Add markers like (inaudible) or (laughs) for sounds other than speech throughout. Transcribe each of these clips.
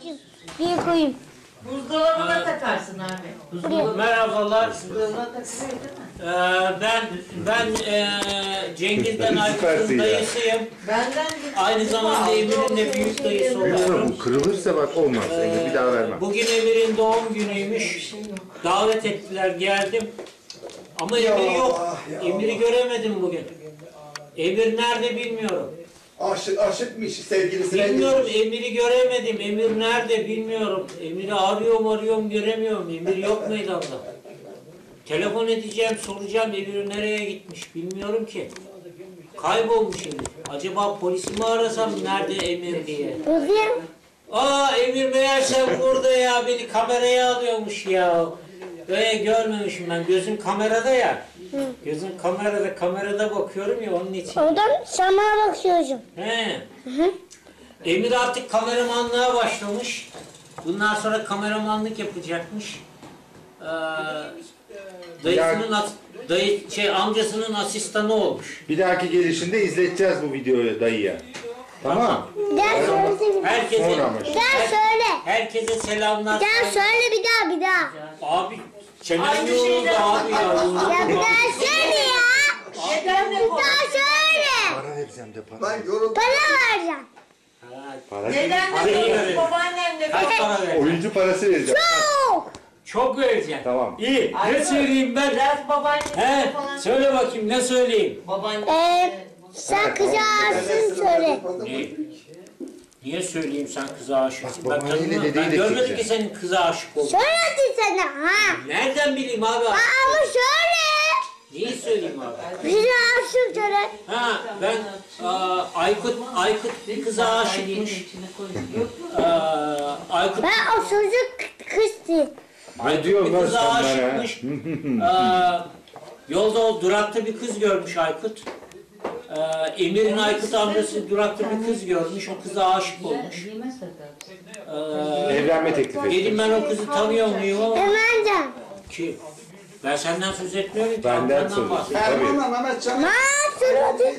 bakayım. Bir koyayım. Buzdolabına takarsın abi. Merhabalar. Buzdolabına takılıyor değil mi? Ee, ben ben ee, Cengiz'den ya. dayısıyım. Benden Aynı zamanda Emir'in de büyük dayısı oluyorum. bu kırılırsa bak olmaz. Emre bir daha vermem. Bugün Emir'in doğum günüymüş. Davet ettiler geldim. Ama Emir yok. Emir'i göremedim bugün. Emir nerede bilmiyorum. Aşık, aşıkmış sevgilisine. Bilmiyorum Emir'i göremedim. Emir nerede bilmiyorum. Emir'i arıyorum arıyorum göremiyorum. Emir yok meydanda. Telefon edeceğim soracağım Emir nereye gitmiş bilmiyorum ki. Kaybolmuş Emir. Acaba polisi mi arasam nerede Emir diye. Bakayım. Aa Emir meğerse burada ya beni kameraya alıyormuş ya. Böyle görmemişim ben gözüm kamerada ya. Gözüm kamerada kamerada bakıyorum ya onun için. Oradan sana bakıyorum. He. Emir artık kameramanlığa başlamış. Bundan sonra kameramanlık yapacakmış. Ee, dayısının as- dayı şey amcasının asistanı olmuş. Bir dahaki gelişinde izleteceğiz bu videoyu dayıya. Tamam. Gel söyle. Herkese Sonra ama. Gel söyle. herkese selamlar. Gel söyle bir daha bir daha. Abi çenem Aynı yoruldu şeyden abi ya. yoruldu. Ya bir daha söyle ya. Bir konuş. daha söyle. Para vereceğim de para. Ben yoruldum. Para vereceğim. Ha, Para Dedemle Parayı konuş, verin. babaannemle Kaç konuş. para ver? Oyuncu parası vereceğim. Çok. Çok vereceğim. Tamam. İyi. Ne söyleyeyim ben? Biraz He, falan. söyle bakayım ne söyleyeyim? Babaannem. Ee, sen kızarsın söyle. Ne? Niye söyleyeyim sen kıza aşıksın? Ben, babaanneyle tanımıyorum. dedeyi ben de görmedim ki çekeceğim. senin kıza aşık olduğunu. Söyle hadi sana ha. Nereden bileyim abi? Aa, ama söyle. Neyi söyleyeyim abi? Bir daha aşık söyle. Ha ben aa, Aykut Aykut bir kıza aşıkmış. Aa, Aykut Ben o çocuk kızdı. Ne diyorsun bir lan kıza sen bana? aşıkmış. (laughs) Aa, yolda o durakta bir kız görmüş Aykut. Aa, Emir'in Aykut amcası durakta bir kız görmüş. O kıza aşık olmuş. Aa, Evlenme teklif et. dedim ben o kızı tanıyor muyum ama Hemencan. ki ben senden söz etmiyorum ki. Benden Benden söz. bahsediyorum. Erman'la Mehmet Can. Ma söyle.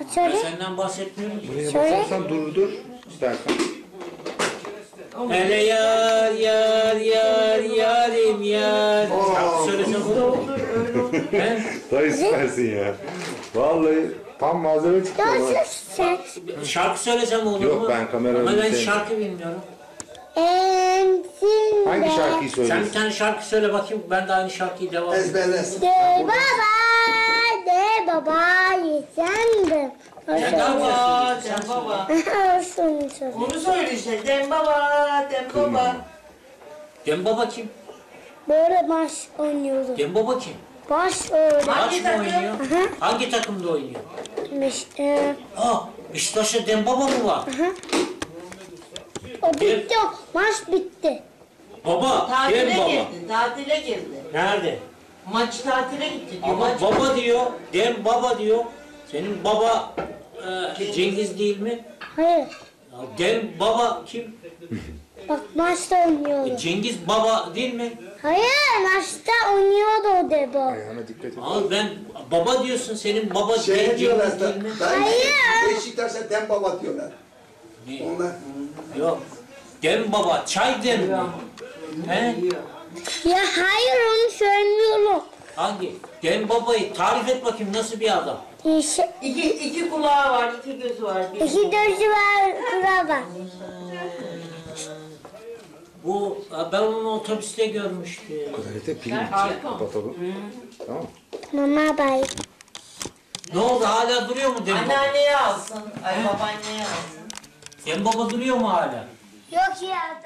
Ben Söyle. senden bahsetmiyorum ki. Buraya basarsan durdur istersen. Hele yar yar yar yarim yar. Söylesem olur mu? (laughs) He? Dayı süpersin ya. Vallahi tam malzeme çıktı ama. Nasıl sen? Şarkı söylesem olur Yok, mu? ben kameranın Ama ben üzerine- şarkı bilmiyorum. Ensin Hangi şarkıyı Sen bir söylüyorsun? tane şarkı söyle bakayım. Ben de aynı şarkıyı devam edeyim. Ezberlesin. De baba, de baba, yesendim. Sen ne Baba, yapacaksın? dem baba. Olsun söyle. Onu söyle işte. Dem baba, dem baba. Dem Baba kim? Böyle maç oynuyordu. Dem Baba kim? Baş öyle. Maç Hangi mı takım? oynuyor? Aha. Hangi takımda oynuyor? İşte, Aa, Beşiktaş'ta Dem Baba mı var? o bitti o. Maç bitti. Baba, Tatile Dem Baba. girdi, tatile girdi. Nerede? Maç tatile gitti diyor. Ama Maç baba diyor, Dem Baba diyor. Senin baba e, Cengiz değil mi? Hayır. Ya Dem Baba kim? Bak maçta E, oynuyordu. Cengiz Baba değil mi? Hayır maçta oynuyordu o de bu. Ayağına dikkat et. Ama ben baba diyorsun senin baba Şey diyorlar değil da. mi? Ben Hayır. Beşiktaş'a dem baba diyorlar. Ne? Onlar. Yok. Dem baba, çay dem mi? He? Ya hayır onu söylemiyorum. Hangi? Dem babayı tarif et bakayım nasıl bir adam? İşte, İki, iki kulağı var, iki gözü var. Bir iki gözü var, kulağı var. Bu ben onu otobüste görmüştüm. Kalite pil kapatalım. Tamam. Mama bay. Ne oldu hala duruyor mu Dem baba? Anneanneye alsın, ay babaanneye alsın. Dem baba duruyor mu hala? Yok ya.